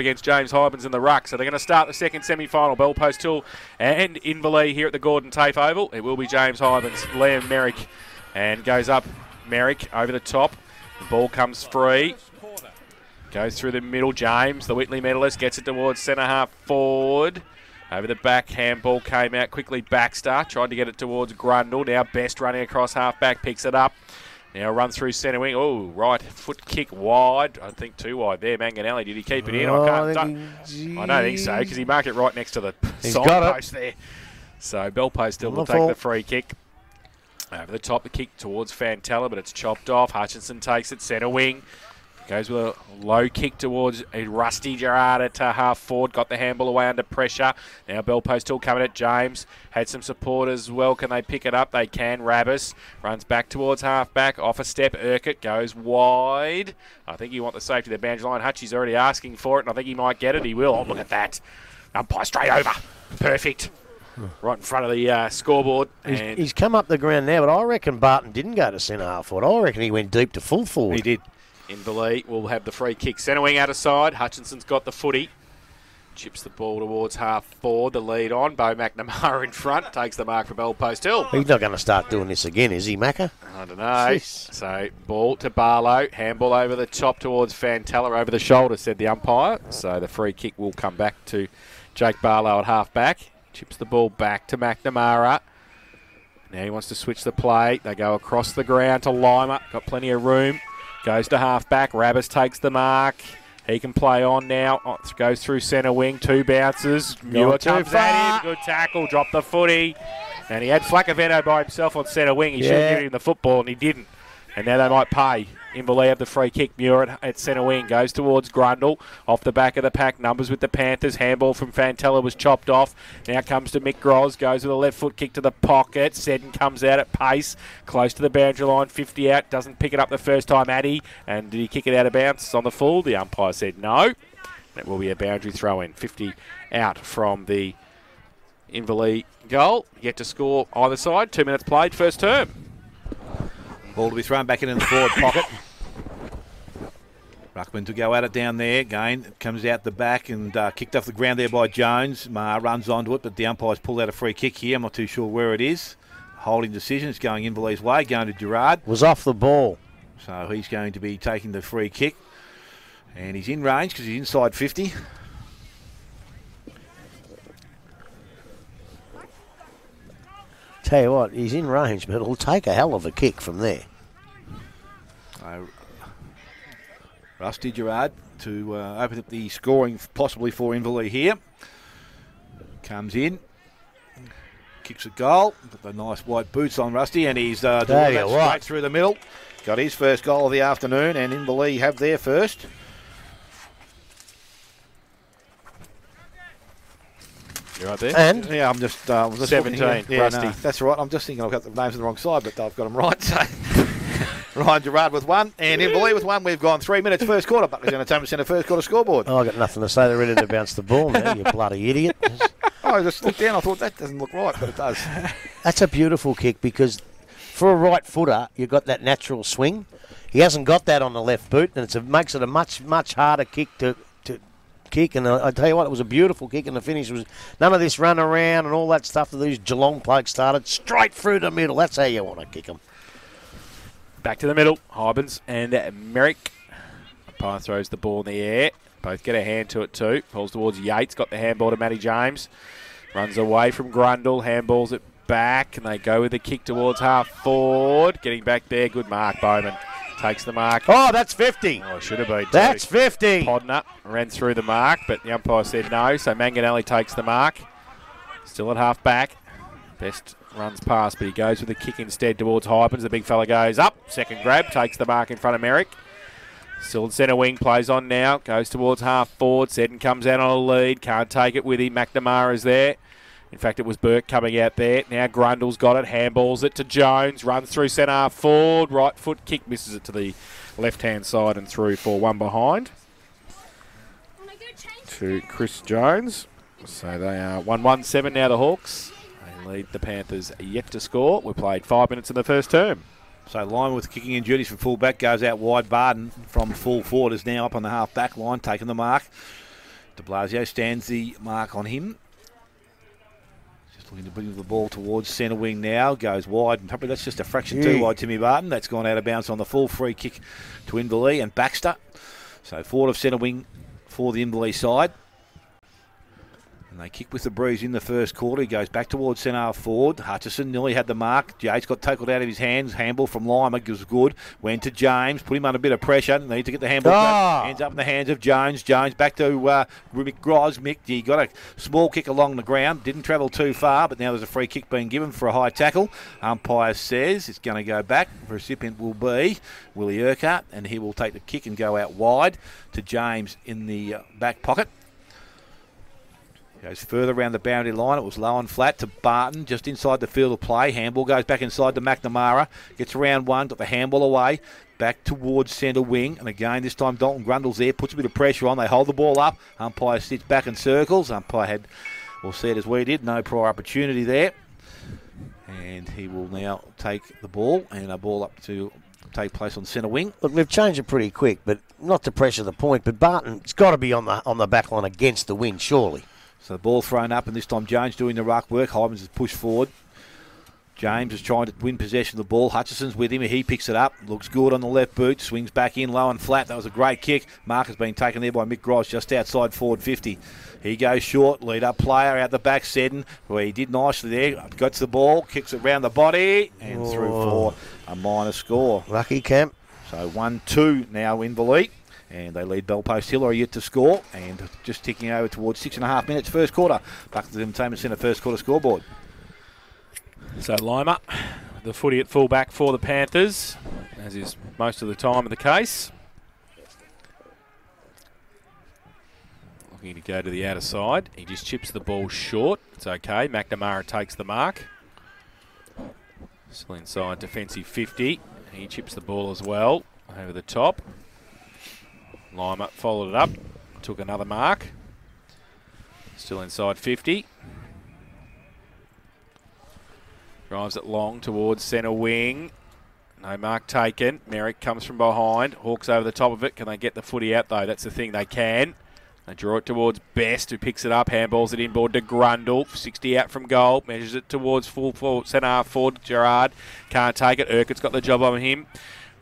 against James Hybens in the ruck. So they're going to start the second semi-final. Bell Post Hill and Inverleigh here at the Gordon Tafe Oval. It will be James Hybens, Liam Merrick, and goes up Merrick over the top. The ball comes free. Goes through the middle. James, the Whitley medalist, gets it towards centre half forward. Over the back, handball came out quickly. Baxter tried to get it towards Grundle. Now Best running across half back, picks it up. Now run through centre wing. Oh, right foot kick wide. I think too wide there. Manganelli, did he keep it in? Oh, I can't. he- I don't think so because he marked it right next to the side it. post there. So Bellpost still On will take the free kick. Over the top, the kick towards Fantella, but it's chopped off. Hutchinson takes it centre wing. Goes with a low kick towards a Rusty Gerard at uh, half forward. Got the handball away under pressure. Now Bell Post still coming at James. Had some support as well. Can they pick it up? They can. Rabbis runs back towards half back. Off a step. Urquhart goes wide. I think you want the safety of the boundary line. Hutchie's already asking for it, and I think he might get it. He will. Oh, look at that. Umpire straight over. Perfect. Right in front of the uh, scoreboard. He's, And he's come up the ground now, but I reckon Barton didn't go to centre half forward. I reckon he went deep to full forward. He did. Inverleigh will have the free kick. Centre wing out of side. Hutchinson's got the footy. Chips the ball towards half forward. The lead on. Bo McNamara in front. Takes the mark for Bellpost Hill. He's not going to start doing this again, is he, Macca? I don't know. Jeez. So ball to Barlow. Handball over the top towards Fantella over the shoulder, said the umpire. So the free kick will come back to Jake Barlow at half back. Chips the ball back to McNamara. Now he wants to switch the play. They go across the ground to Lima. Got plenty of room. Goes to half back. Rabbis takes the mark. He can play on now. Oh, goes through centre wing. Two bounces. Muir comes far. at him. Good tackle. Drop the footy. And he had Flacavento by himself on centre wing. He should have Yeah. given him the football, and he didn't. And now they might pay. Inverleigh have the free kick. Muir at, at centre wing goes towards Grundle. Off the back of the pack. Numbers with the Panthers. Handball from Fantella was chopped off. Now comes to Mick Groz. Goes with a left foot kick to the pocket. Seddon comes out at pace. Close to the boundary line. 50 out. Doesn't pick it up the first time, Addy. And did he kick it out of bounds on the full? The umpire said no. That will be a boundary throw in. 50 out from the Inverleigh goal. Yet to score either side. Two minutes played. First term. Ball to be thrown back into the forward pocket. Ruckman to go at it down there. Again, comes out the back and uh, kicked off the ground there by Jones. Ma runs onto it, but the umpire's pulled out a free kick here. I'm not too sure where it is. Holding decision. It's going Inverleigh's way, going to Gerard. Was off the ball. So he's going to be taking the free kick. And he's in range because he's inside 50. Tell you what, he's in range, but it'll take a hell of a kick from there. Uh, Rusty Gerard to uh, open up the scoring possibly for Inverleigh here. Comes in, kicks a goal. Got the nice white boots on Rusty, and he's uh, you that straight what. through the middle. Got his first goal of the afternoon, and Inverleigh have their first. You're right there. And Yeah, I'm just, uh, I'm just 17, here. Yeah, Rusty. no, that's right. I'm just thinking I've got the names on the wrong side, but I've got them right. So Ryan Gerard with one, and Inverleigh with one. We've gone three minutes first quarter. Buckley's Entertainment Centre first quarter scoreboard. oh, I've got nothing to say. They're ready to bounce the ball now, you bloody idiot. Oh, I just looked down. I thought that doesn't look right, but it does. That's a beautiful kick because for a right footer, you've got that natural swing. He hasn't got that on the left boot, and it makes it a much, much harder kick to, to kick. And I, I tell you what, it was a beautiful kick, and the finish was none of this run around and all that stuff that these Geelong blokes started. Straight through the middle. That's how you want to kick them. Back to the middle. Hybens and uh, Merrick. Umpire throws the ball in the air. Both get a hand to it too. Pulls towards Yates. Got the handball to Matty James. Runs away from Grundle. Handballs it back. And they go with the kick towards half forward. Getting back there. Good mark, Bowman. Takes the mark. Oh, that's 50. Oh, should have been. too. That's 50. Podner ran through the mark, but the umpire said no, so Manganelli takes the mark. Still at half back. Best runs past, but he goes with the kick instead towards Hybens. The big fella goes up. Second grab, takes the mark in front of Merrick. Still in centre wing, plays on now. Goes towards half forward. Seddon comes out on a lead. Can't take it with him. McNamara's there. In fact, it was Burke coming out there. Now Grundle's got it. Handballs it to Jones. Runs through centre forward. Right foot kick misses it to the left hand side and through for one behind to Chris Jones. So they are 1 1 7 now, the Hawks. They lead the Panthers yet to score. We played five minutes in the first term. So line with kicking in duties from full back goes out wide. Barden from full forward is now up on the half back line, taking the mark. De Blasio stands the mark on him. Looking to bring the ball towards centre wing now. Goes wide, and probably that's just a fraction too wide. Timmy Barton. That's gone out of bounds on the full free kick to Inverleigh and Baxter. So forward of centre wing for the Inverleigh side. And they kick with the breeze in the first quarter. He goes back towards centre forward. Hutchison nearly had the mark. Yates got tackled out of his hands. Handball from Lima was good. Went to James. Put him under a bit of pressure. Need to get the handball Ah. back. Ends up in the hands of Jones. Jones back to uh, Gros. Mick, he got a small kick along the ground. Didn't travel too far, but now there's a free kick being given for a high tackle. Umpire says it's going to go back. The recipient will be Willie Urquhart, and he will take the kick and go out wide to James in the uh, back pocket. Goes further around the boundary line. It was low and flat to Barton, just inside the field of play. Handball goes back inside to McNamara. Gets around one, got the handball away. Back towards centre wing. And again, this time Dalton Grundle's there, puts a bit of pressure on. They hold the ball up. Umpire sits back in circles. Umpire had, we'll see it as we did, no prior opportunity there. And he will now take the ball and a ball up to take place on centre wing. Look, they've changed it pretty quick, but not to pressure the point. But Barton, it's got to be on the on the back line against the wind, surely. So the ball thrown up, and this time Jones doing the ruck work. Hybens has pushed forward. James is trying to win possession of the ball. Hutchison's with him. He picks it up. Looks good on the left boot. Swings back in low and flat. That was a great kick. Mark has been taken there by Mick Groz just outside forward 50. He goes short. Lead up player out the back, Seddon, where he did nicely there. Got to the ball. Kicks it round the body. And through Oh. for a minor score. Lucky camp. So 1 2 now in the lead. And they lead Bellpost Hill are yet to score. And just ticking over towards six and a half minutes, first quarter. Back to the Entertainment Centre first quarter scoreboard. So Lima, the footy at fullback for the Panthers, as is most of the time of the case. Looking to go to the outer side. He just chips the ball short. It's okay. McNamara takes the mark. Still inside defensive 50. He chips the ball as well over the top. Lima followed it up. Took another mark. Still inside 50. Drives it long towards centre wing. No mark taken. Merrick comes from behind. Hawks over the top of it. Can they get the footy out though? That's the thing. They can. They draw it towards Best, who picks it up, handballs it inboard to Grundle. 60 out from goal. Measures it towards full forward, centre half forward. Gerard can't take it. Urquhart's got the job on him.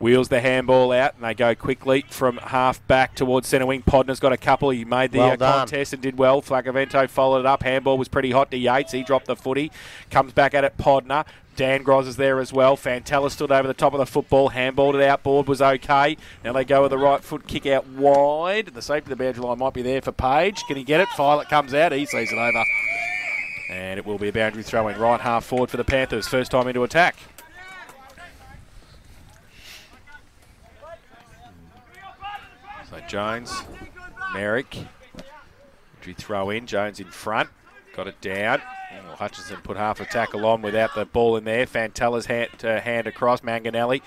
Wheels the handball out, and they go quickly from half back towards centre wing. Podner's got a couple. He made the Well uh, contest and did well. Flacavento followed it up. Handball was pretty hot to Yates. He dropped the footy. Comes back at it, Podner. Dan Groz is there as well. Fantella stood over the top of the football. Handballed it outboard was okay. Now they go with the right foot kick out wide. The safety of the boundary line might be there for Page. Can he get it? Filet comes out. He sees it over. And it will be a boundary throw in right half forward for the Panthers. First time into attack. So Jones, Merrick, entry throw in. Jones in front, got it down. Oh, Hutchinson put half a tackle on without the ball in there. Fantella's hand, uh, hand across. Manganelli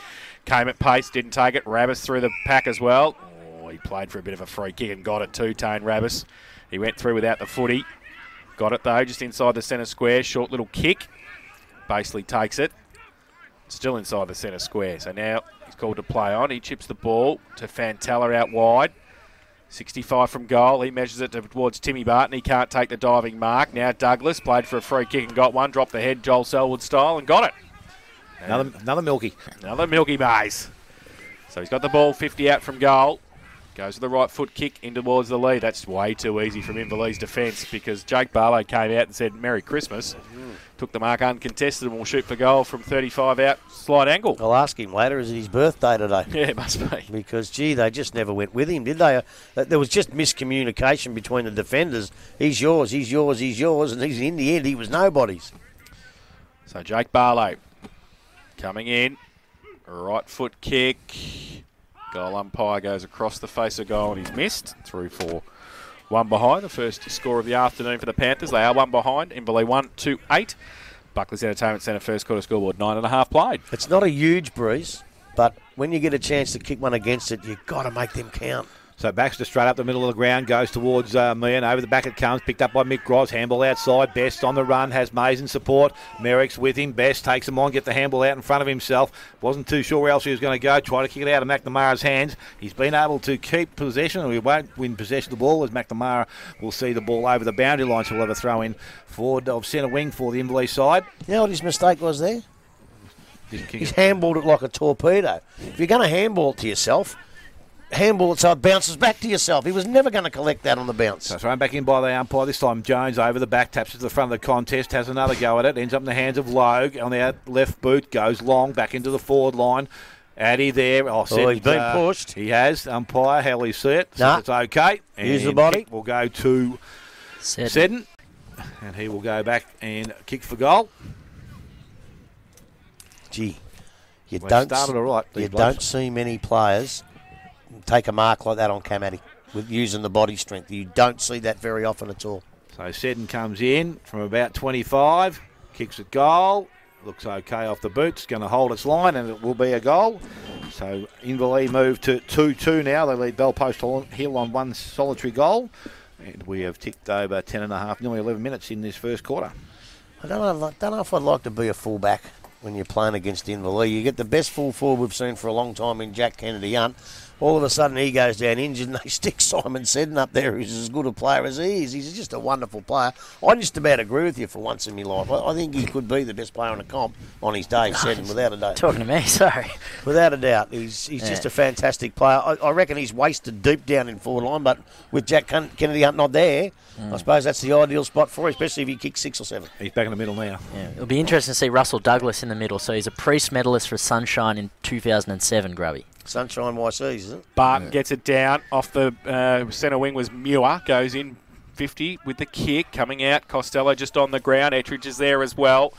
came at pace, didn't take it. Rabbis through the pack as well. Oh, he played for a bit of a free kick and got it too, Tane Rabbis. He went through without the footy. Got it though, just inside the centre square. Short little kick. Basically takes it. Still inside the centre square. So now called to play on. He chips the ball to Fantella out wide. 65 from goal. He measures it towards Timmy Barton. He can't take the diving mark. Now Douglas played for a free kick and got one. Dropped the head, Joel Selwood style, and got it. Another, another Milky. Another Milky Mays. So he's got the ball 50 out from goal. Goes with the right foot kick in towards the lead. That's way too easy from Inverleigh's defence because Jake Barlow came out and said Merry Christmas. Took the mark uncontested and will shoot for goal from 35 out, slight angle. I'll ask him later. Is it his birthday today? Yeah, it must be. Because gee, they just never went with him, did they? Uh, There was just miscommunication between the defenders. He's yours, he's yours, he's yours, and he's, in the end, he was nobody's. So Jake Barlow coming in. Right foot kick. Goal umpire goes across the face of goal and he's missed. Through for one behind. The first score of the afternoon for the Panthers. They are one behind. Inverleigh one, two, eight. Buckley's Entertainment Centre first quarter scoreboard nine and a half played. It's not a huge breeze, but when you get a chance to kick one against it, you've got to make them count. So Baxter straight up the middle of the ground, goes towards uh, Meehan. Over the back it comes, picked up by Mick Groz. Handball outside. Best on the run, has Mays in support. Merrick's with him. Best takes him on, get the handball out in front of himself. Wasn't too sure where else he was going to go. Try to kick it out of McNamara's hands. He's been able to keep possession. We won't win possession of the ball as McNamara will see the ball over the boundary line. So we'll have a throw in forward of centre wing for the Inverleigh side. You know what his mistake was there? He's it. handballed it like a torpedo. If you're going to handball it to yourself, handball it so it bounces back to yourself. He was never going to collect that on the bounce. So thrown back in by the umpire. This time Jones over the back, taps it to the front of the contest, has another go at it, ends up in the hands of Logue on the left boot, goes long back into the forward line. Addy there. Oh, said, he's been uh, pushed. He has. Umpire, how will he see it? Nah. So it's okay. Use the And body. kick will go to Said Seddon. And he will go back and kick for goal. Gee, you They don't started all right, you blokes. don't see many players take a mark like that on Camati with using the body strength. You don't see that very often at all. So Seddon comes in from about 25, kicks at goal. Looks okay off the boots, going to hold its line, and it will be a goal. So Inverleigh move to 2 2 now. They lead Bellpost Hill on one solitary goal. And we have ticked over 10 and a half, nearly 11 minutes in this first quarter. I don't know. I don't know if I'd like to be a fullback when you're playing against Inverleigh. You get the best full forward we've seen for a long time in Jack Kennedy Hunt. All of a sudden he goes down injured, and they stick Simon Seddon up there, who's as good a player as he is. He's just a wonderful player. I just about agree with you for once in my life. I, I think he could be the best player on the comp on his day, Seddon, without a doubt. talking to me. Sorry. Without a doubt, he's he's just a fantastic player. I, I reckon he's wasted deep down in forward line, but with Jack Ken- Kennedy Hunt not there, hmm. I suppose that's the ideal spot for him, especially if he kicks six or seven. He's back in the middle now. Yeah, it'll be interesting to see Russell Douglas in the middle. So he's a Priest medalist for Sunshine in 2007, Grubby. Sunshine YCs, isn't it? Barton gets it down off the uh, centre wing was Muir goes in 50 with the kick coming out. Costello just on the ground. Ettridge is there as well.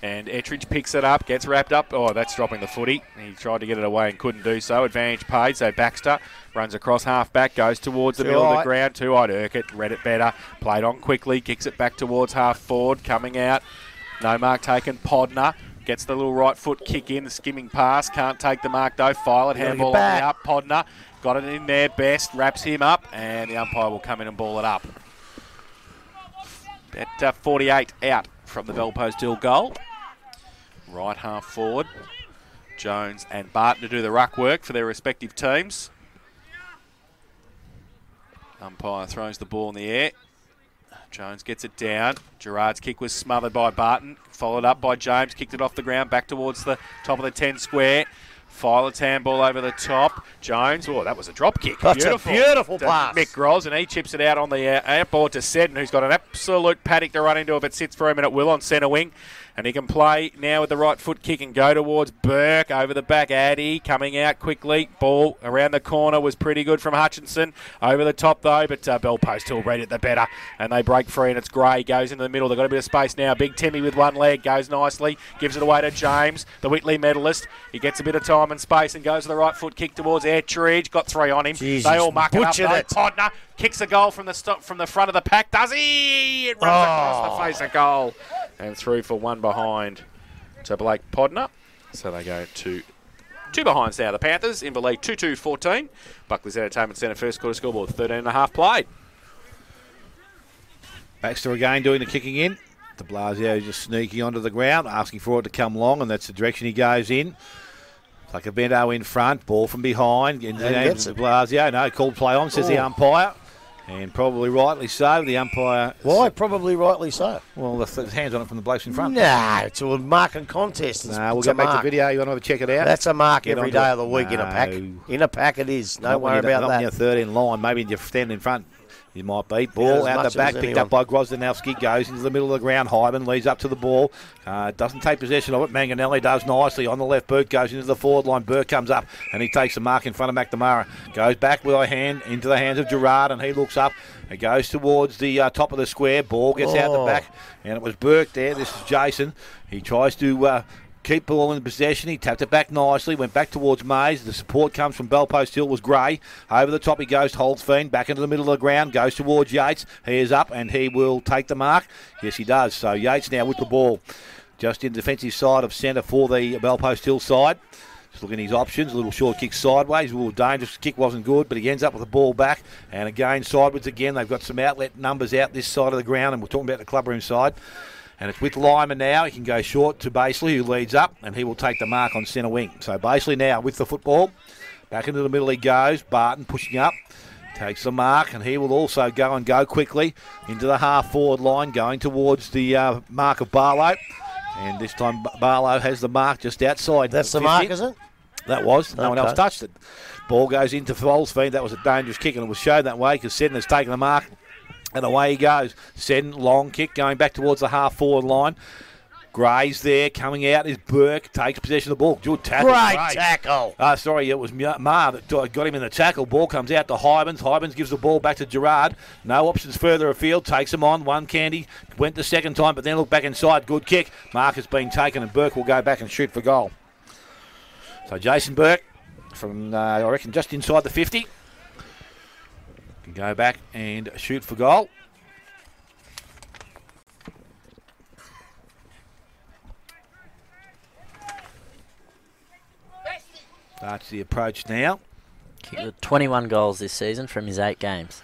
And Ettridge picks it up, gets wrapped up. Oh, that's dropping the footy. He tried to get it away and couldn't do so. Advantage paid. So Baxter runs across half back, goes towards the Too middle of the ground. Too high to Urquhart. Read it better. Played on quickly. Kicks it back towards half forward. Coming out. No mark taken. Podner gets the little right foot kick in. The skimming pass. Can't take the mark though. File it. Handball on up. Podner got it in there. Best wraps him up, and the umpire will come in and ball it up. At uh, 48 out from the Bellpost Hill goal. Right half forward. Jones and Barton to do the ruck work for their respective teams. Umpire throws the ball in the air. Jones gets it down. Gerard's kick was smothered by Barton, followed up by James, kicked it off the ground back towards the top of the 10 square. Filer's handball over the top. Jones, oh, that was a drop kick. That's a beautiful. beautiful To pass. Mick Groz, and he chips it out on the uh, outboard to Seddon, who's got an absolute paddock to run into if it sits for him, and it will on centre wing. And he can play now with the right foot kick and go towards Burke over the back. Addy coming out quickly. Ball around the corner was pretty good from Hutchinson. Over the top though, but uh, Bellpost will read it the better. And they break free, and it's Gray goes into the middle. They've got a bit of space now. Big Timmy with one leg goes nicely, gives it away to James, the Whitley medalist. He gets a bit of time and space and goes to the right foot kick towards Ettridge. Got three on him. Jeez, they all muck it up. butchered though. it. Podner kicks a goal from the stop from the front of the pack. Does he? It runs Oh. across the face of goal and through for one behind to Blake Podner. So they go to two behinds now. The Panthers in Inverleigh 2-2-14. Buckley's Entertainment Centre first quarter scoreboard 13 and a half played. Baxter again doing the kicking in. De Blasio just sneaking onto the ground, asking for it to come long, and that's the direction he goes in. Like a bento in front, ball from behind. And And De. Blasio, no, called play on, says the Oh. umpire. And probably rightly so. The umpire. Why? Probably rightly so. Well, the th- hands on it from the blokes in front. Nah, it's a marking contest. It's, Nah, we'll go back mark. to video. You want to have a check it out? That's a mark Get every day it. of the week in a pack. In a pack it is. Don't Not worry about not when that. you're third in line. Maybe you stand in front, you might beat. Yeah, Ball as out the back, picked up by Grozdanowski, goes into the middle of the ground. Hybens leads up to the ball. Uh, doesn't take possession of it. Manganelli does nicely on the left Burke goes into the forward line. Burke comes up and he takes the mark in front of McNamara. Goes back with a hand into the hands of Gerard and he looks up. It goes towards the uh, top of the square. Ball gets out the Oh. back and it was Burke there. This is Jason. He tries to. Uh, Keep ball in possession. He tapped it back nicely. Went back towards Mays. The support comes from Bellpost Hill. Was Gray over the top. He goes to Holzfeen back into the middle of the ground. Goes towards Yates. He is up and he will take the mark. Yes, he does. So Yates now with the ball, just in the defensive side of centre for the Bellpost Hill side. Just looking at his options. A little short kick sideways. A little dangerous. Kick wasn't good, but he ends up with the ball back. And again, sideways again. They've got some outlet numbers out this side of the ground, and we're talking about the clubroom side. And it's with Lima now. He can go short to Basley, who leads up, and he will take the mark on centre wing. So Basley now with the football. Back into the middle he goes. Barton pushing up. Takes the mark, and he will also go and go quickly into the half forward line, going towards the uh, mark of Barlow. And this time Barlow has the mark just outside. That's the 50. mark, is it? That was. No one else touched it. Ball goes into Folsfield. That was a dangerous kick, and it was shown that way because Seddon has taken the mark. And away he goes. Seddon, long kick, going back towards the half forward line. Gray's there, coming out is Burke, takes possession of the ball. Good tackle. Great Gray. tackle. Uh, sorry, it was Ma that got him in the tackle. Ball comes out to Hybens. Hybens gives the ball back to Gerard. No options further afield. Takes him on. One candy. Went the second time, but then look back inside. Good kick. Mark has been taken, and Burke will go back and shoot for goal. So Jason Burke from, uh, I reckon, just inside the 50. Can go back and shoot for goal. Starts the approach now. Kicked with 21 goals this season from his eight games.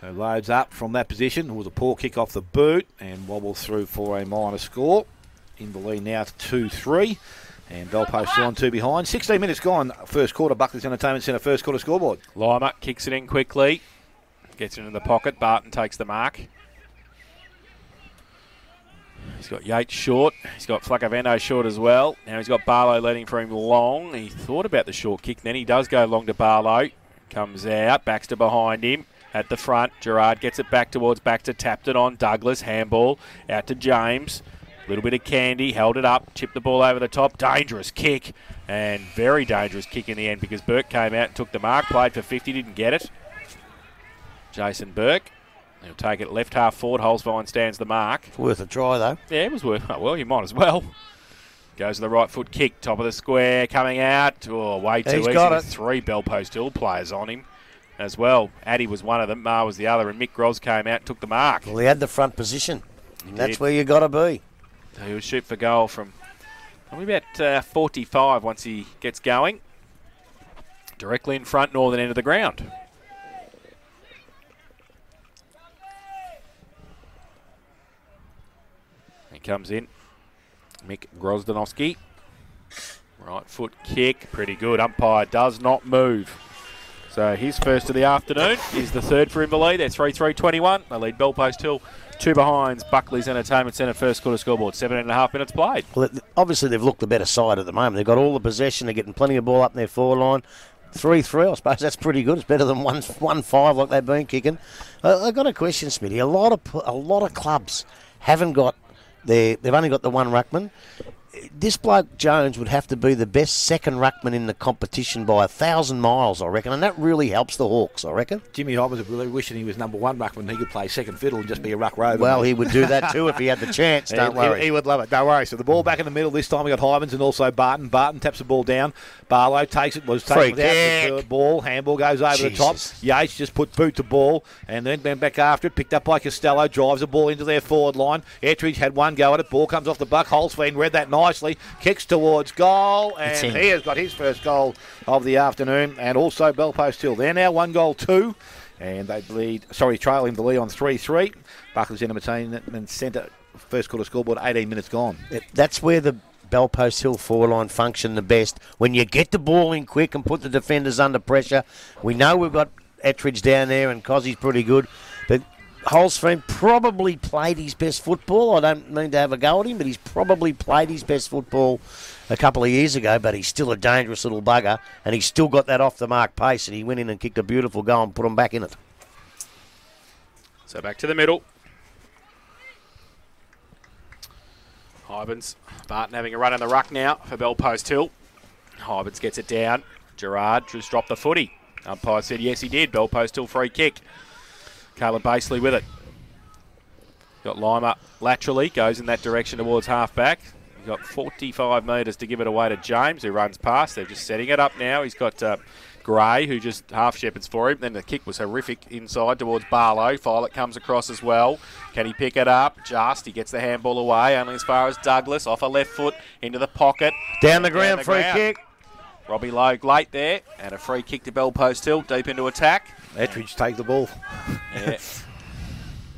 So loads up from that position. It was a poor kick off the boot and wobbles through for a minor score. Inverleigh now to 2 3. And Bellpost still on two behind. 16 minutes gone. First quarter. Buckley's Entertainment Centre first quarter scoreboard. Lima kicks it in quickly. Gets it into the pocket. Barton takes the mark. He's got Yates short. He's got Flacavento short as well. Now he's got Barlow leading for him long. He thought about the short kick. Then he does go long to Barlow. Comes out. Baxter behind him. At the front. Gerard gets it back towards Baxter. Tapped it on. Douglas. Handball. Out to James. A Little bit of candy. Held it up. Chipped the ball over the top. Dangerous kick. And very dangerous kick in the end because Burke came out and took the mark. Played for 50. Didn't get it. Jason Burke. He'll take it left half forward. Holzfeen stands the mark. It's worth a try, though. Yeah, it was worth. Oh, well, you might as well. Goes to the right foot kick, top of the square, coming out. Oh, way too He's easy. got it. Three Bell Post Hill players on him as well. Addy was one of them. Mar was the other, and Mick Groz came out and took the mark. Well, he had the front position. That's where you got to be. So he'll shoot for goal from probably about uh, 45 once he gets going. Directly in front, northern end of the ground. Comes in. Mick Grozdanovsky. Right foot kick. Pretty good. Umpire does not move. So his first of the afternoon is the third for Inverleigh. They're 3 3 21. They lead Bellpost Hill two behinds. Buckley's Entertainment Centre first quarter scoreboard. Seven and a half minutes played. Well, obviously, they've looked the better side at the moment. They've got all the possession. They're getting plenty of ball up in their forward line. 3 3, I suppose that's pretty good. It's better than 1 1 5 like they've been kicking. Uh, I've got a question, Smitty. A lot of a lot of clubs haven't got their, they've only got the one ruckman. This bloke Jones would have to be the best second ruckman in the competition by a thousand miles, I reckon, and that really helps the Hawks, I reckon. Jimmy Hobbs is really wishing he was number one ruckman. He could play second fiddle and just be a ruck rover. Well, he would do that too if he had the chance. Don't he, worry. He, he would love it. Don't worry. So the ball back in the middle. This time we got Hybens and also Barton. Barton taps the ball down. Barlow takes it. Was taken without the third ball. Handball goes over the top. Yates just put boot to ball and then went back after it. Picked up by Costello. Drives the ball into their forward line. Ettridge had one go at it. Ball comes off the buck. Holzfeen read that nicely. Kicks towards goal and he has got his first goal of the afternoon. And also Bellpost Hill. They're now one goal two. And they lead, sorry, trailing the lead on 3 3. Buckley's Entertainment Centre, first quarter scoreboard, 18 minutes gone. That's where the Bellpost Hill forward line function the best. When you get the ball in quick and put the defenders under pressure. We know we've got Ettridge down there and Cozzy's pretty good, but Holzfeen probably played his best football. I don't mean to have a go at him, but he's probably played his best football a couple of years ago, but he's still a dangerous little bugger, and he's still got that off the mark pace, and he went in and kicked a beautiful goal and put them back in it. So back to the middle. Hybens. Barton having a run in the ruck now for Bell Post Hill. Hybens gets it down. Gerard just dropped the footy. Umpire said yes, he did. Bell Post Hill free kick. Caleb Basley with it. Got Lima laterally, goes in that direction towards half back. He's got 45 metres to give it away to James, who runs past. They're just setting it up now. He's got uh, Gray, who just half shepherds for him. Then the kick was horrific inside towards Barlow. Filet comes across as well. Can he pick it up? Just. He gets the handball away, only as far as Douglas. Off a left foot, into the pocket. Down the Down ground, the free ground. kick. Robbie Logue late there, and a free kick to Bell Post Hill, deep into attack. Ettridge take the ball. Yeah. it's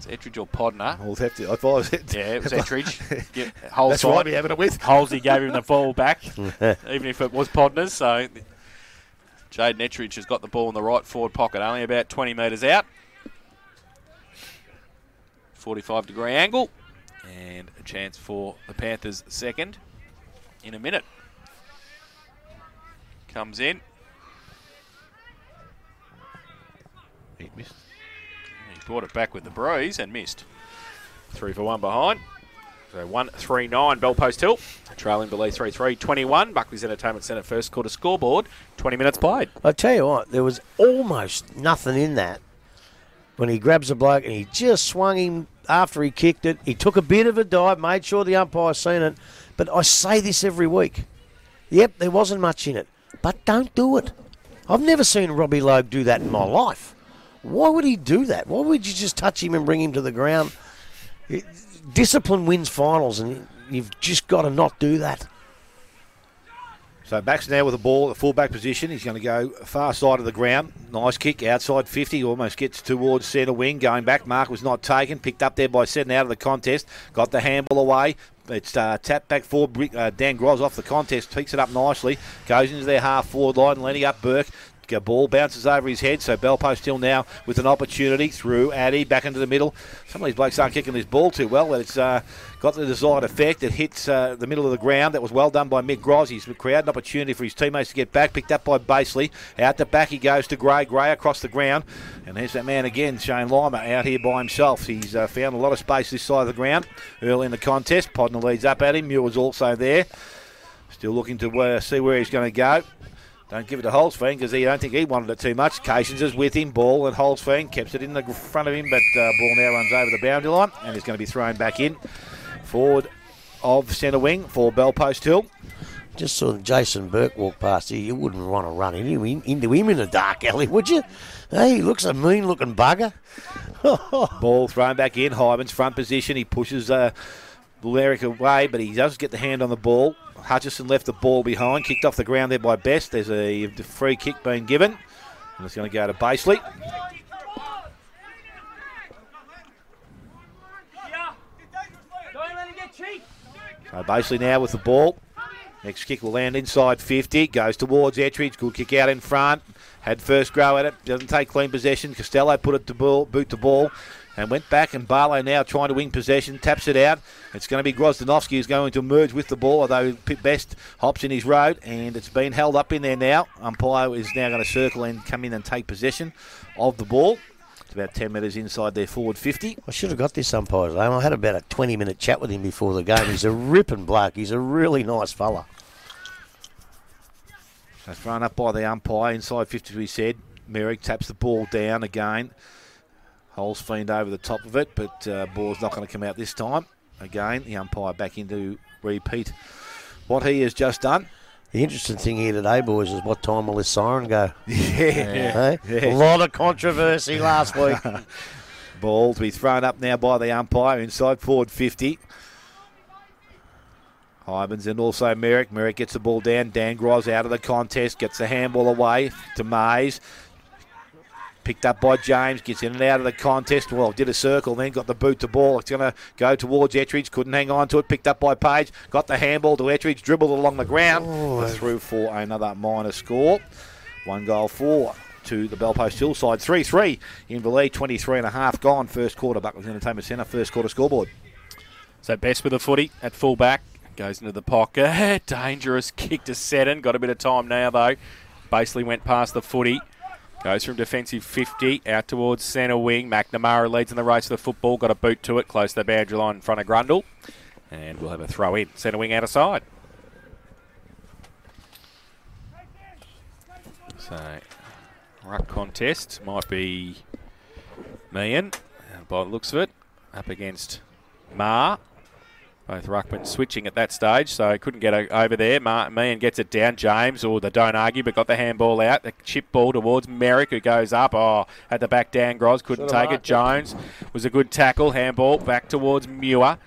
Ettridge or Podner. We'll have to. I thought it was it. Yeah, it was Ettridge. Yeah, whole That's right. We having it with. Holsey gave him the ball back, even if it was Podner's. So Jaden Ettridge has got the ball in the right forward pocket, only about 20 metres out. 45 degree angle, and a chance for the Panthers second in a minute. Comes in. He missed. He brought it back with the breeze and missed. Three for one behind. So 1 3 9, Bell Post Hill. Trailing Belay 3 3 21. Buckley's Entertainment Centre first quarter scoreboard. 20 minutes played. I tell you what, there was almost nothing in that when he grabs a bloke and he just swung him after he kicked it. He took a bit of a dive, made sure the umpire seen it. But I say this every week. Yep, there wasn't much in it, but don't do it. I've never seen Robbie Logue do that in my life. Why would he do that? Why would you just touch him and bring him to the ground? It- discipline wins finals, and you've just got to not do that. So backs now with the ball at the fullback position. He's going to go far side of the ground. Nice kick outside 50. Almost gets towards centre wing. Going back. Mark was not taken. Picked up there by Seddon out of the contest. Got the handball away. It's uh, tapped back forward. Uh, Dan Groz off the contest. Picks it up nicely. Goes into their half forward line. Leaning up Burke. Go- Ball bounces over his head, so Bell Post still now with an opportunity through Addy back into the middle. Some of these blokes aren't kicking this ball too well, but it's uh, got the desired effect. It hits uh, the middle of the ground. That was well done by Mick Groz. He's created an opportunity for his teammates to get back. Picked up by Basley. Out the back he goes to Gray. Gray across the ground. And there's that man again, Shane Lima, out here by himself. He's uh, found a lot of space this side of the ground early in the contest. Podner leads up at him. Muir's also there. Still looking to uh, see where he's going to go. Don't give it to Holzfeen because he don't think he wanted it too much. Cations is with him. Ball and Holzfeen keeps it in the front of him, but uh, ball now runs over the boundary line and is going to be thrown back in. Forward of centre wing for Bell Post Hill. Just saw Jason Burke walk past here. You wouldn't want to run into him, into him in a dark alley, would you? Hey, he looks a mean looking bugger. Ball thrown back in. Hyman's front position. He pushes uh, Merrick away, but he does get the hand on the ball. Hutchison left the ball behind, kicked off the ground there by Best. There's a free kick being given, and it's going to go to Basley. Uh, so Basley now with the ball. Next kick will land inside 50. Goes towards Ettridge. Good kick out in front. Had first grow at it. Doesn't take clean possession. Costello put it to ball, boot to ball. And went back, and Barlow now trying to win possession, taps it out. It's going to be Grozdanovsky who's going to merge with the ball, although Best hops in his road, and it's been held up in there now. Umpire is now going to circle and come in and take possession of the ball. It's about 10 metres inside their forward 50. I should have got this umpire name. I had about a 20 minute chat with him before the game. He's a ripping bloke. He's a really nice fella. So thrown up by the umpire inside 50, we said. Merrick taps the ball down again. Holzfeen over the top of it, but uh, ball's not going to come out this time. Again, the umpire back in to repeat what he has just done. The interesting thing here today, boys, is what time will this siren go? Yeah. Hey? Yeah. A lot of controversy last week. Ball to be thrown up now by the umpire inside forward 50. Hybens and also Merrick. Merrick gets the ball down. Dan Groz out of the contest, gets the handball away to Mays. Picked up by James, gets in and out of the contest. Well, did a circle, then got the boot to ball. It's going to go towards Ettridge. Couldn't hang on to it. Picked up by Page. Got the handball to Ettridge. Dribbled along the ground. Oh. Through for another minor score. One goal for to the Bellpost Hillside. 3 3 in the lead. 23 and a half gone. First quarter. Buckley's Entertainment Centre. First quarter scoreboard. So Best with a footy at full back. Goes into the pocket. Dangerous kick to Seddon. Got a bit of time now, though. Basically went past the footy. Goes from defensive 50 out towards centre wing. McNamara leads in the race of the football. Got a boot to it. Close to the boundary line in front of Grundle. And we'll have a throw in. Centre wing out of side. So, ruck contest might be Meehan, by the looks of it, up against Mar. Both ruckmen switching at that stage, so couldn't get over there. Mar- Meehan gets it down. James, or they don't argue, but got the handball out. The chip ball towards Merrick, who goes up. Oh, at the back, Dan Groz couldn't Should've take it. Jones was a good tackle. Handball back towards Muir.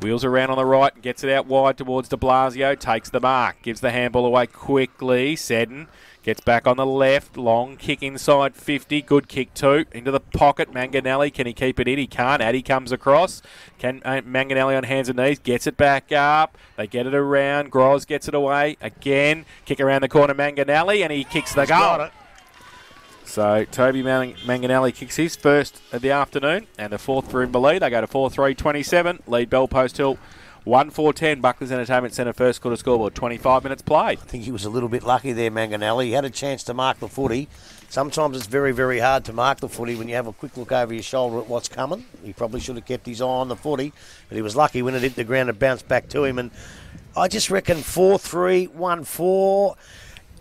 Wheels around on the right and gets it out wide towards De Blasio. Takes the mark. Gives the handball away quickly. Seddon gets back on the left. Long kick inside 50. Good kick too. Into the pocket. Manganelli. Can he keep it in? He can't. Addy comes across. Can uh, Manganelli on hands and knees. Gets it back up. They get it around. Groz gets it away. Again. Kick around the corner. Manganelli. And he kicks the goal. So Toby Mang- Manganelli kicks his first of the afternoon and the fourth for Inverleigh. They go to 4 3 27. Lead Bell Post Hill 1 4 10. Buckley's Entertainment Centre first quarter scoreboard. 25 minutes played. I think he was a little bit lucky there, Manganelli. He had a chance to mark the footy. Sometimes it's very, very hard to mark the footy when you have a quick look over your shoulder at what's coming. He probably should have kept his eye on the footy, but he was lucky when it hit the ground and bounced back to him. And I just reckon 4 3, 1 4.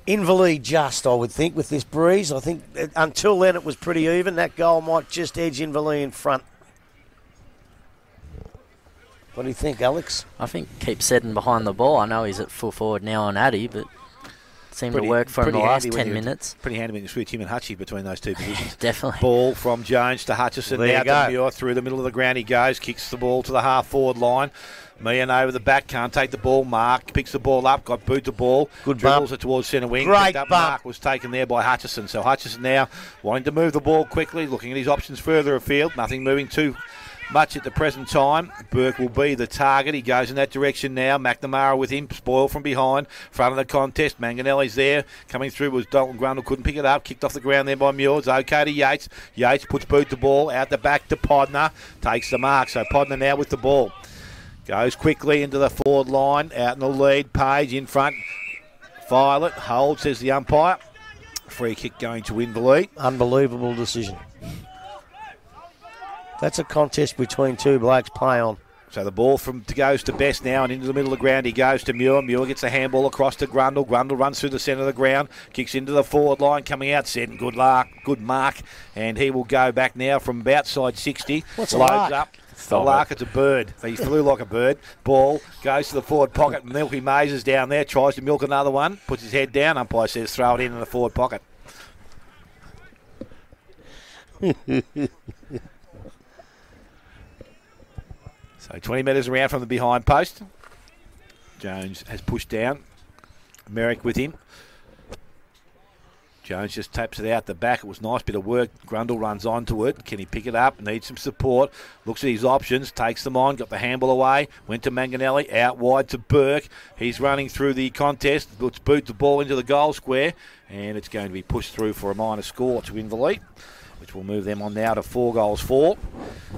Inverleigh just, I would think, with this breeze. I think until then it was pretty even. That goal might just edge Inverleigh in front. What do you think, Alex? I think keep setting behind the ball. I know he's at full forward now on Addy, but seemed Pretty- to work for him the last 10 minutes. Pretty handy when you switch him and Hutchie between those two positions. Definitely. Ball from Jones to Hutchison. There you go. through the middle of the ground. He goes, kicks the ball to the half forward line. Meehan over the back, can't take the ball. Mark picks the ball up, got boot the ball. Good dribbles bump. it towards centre wing. Great picked up bump. Mark was taken there by Hutchison. So Hutchison now wanting to move the ball quickly, looking at his options further afield. Nothing moving too much at the present time. Burke will be the target. He goes in that direction now. McNamara with him. Spoil from behind. Front of the contest. Manganelli's there. Coming through was Dalton Grundle. Couldn't pick it up. Kicked off the ground there by. It's okay to Yates. Yates puts boot the ball out the back to Podner. Takes the mark. So Podner now with the ball. Goes quickly into the forward line. Out in the lead. Page in front. Violet. Hold, says the umpire. Free kick going to Inverleigh. Unbelievable decision. That's a contest between two blokes play on. So the ball from goes to Best now and into the middle of the ground. He goes to Muir. Muir gets a handball across to Grundle. Grundle runs through the centre of the ground, kicks into the forward line, coming out. Seddon, good luck, good mark, and he will go back now from about side 60. What's a Loads lark? up. The Stop lark, it's a bird. He flew like a bird. Ball goes to the forward pocket. Milky Mays is down there, tries to milk another one, puts his head down. Umpire says throw it in in the forward pocket. So 20 metres around from the behind post. Jones has pushed down. Merrick with him. Jones just taps it out the back. It was a nice bit of work. Grundle runs onto it. Can he pick it up? Needs some support. Looks at his options. Takes them on. Got the handball away. Went to Manganelli. Out wide to Burke. He's running through the contest. Let's boot the ball into the goal square. And it's going to be pushed through for a minor score to Inverleigh, which will move them on now to four goals four.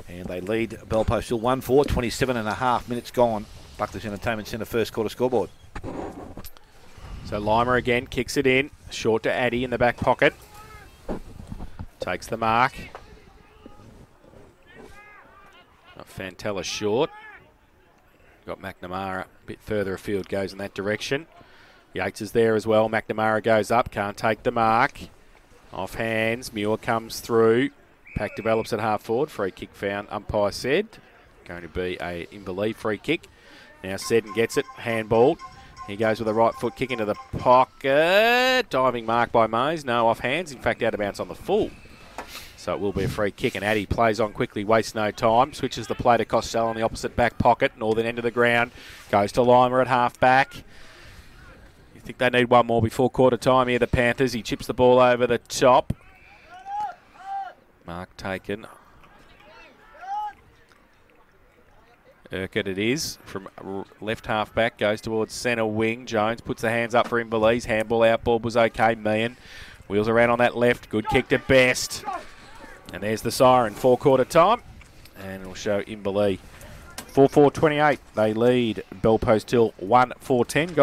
And they lead Belpost still 1 4. 27 and a half minutes gone. Buckley's Entertainment Centre first quarter scoreboard. So Lima again kicks it in. Short to Addy in the back pocket. Takes the mark. Fantella short. Got McNamara a bit further afield, goes in that direction. Yates is there as well. McNamara goes up, can't take the mark. Off hands, Muir comes through. Pack develops at half forward. Free kick found, umpire said. Going to be a Inverleigh free kick. Now Seddon gets it, Handball. He goes with a right foot kick into the pocket. Diving mark by Mays. No off hands. In fact, out of bounds on the full. So it will be a free kick. And Addy plays on quickly, wastes no time. Switches the play to Costello on the opposite back pocket, northern end of the ground. Goes to Lima at half back. You think they need one more before quarter time here, the Panthers. He chips the ball over the top. Mark taken. Urquhart it is from left half back, goes towards centre wing. Jones puts the hands up for Inverleigh's handball out. Ball was okay. Meehan wheels around on that left. Good kick to best. And there's the siren. Four quarter time. And it'll show Inverleigh 4 4 28. They lead Bell Post Hill 1 4 10.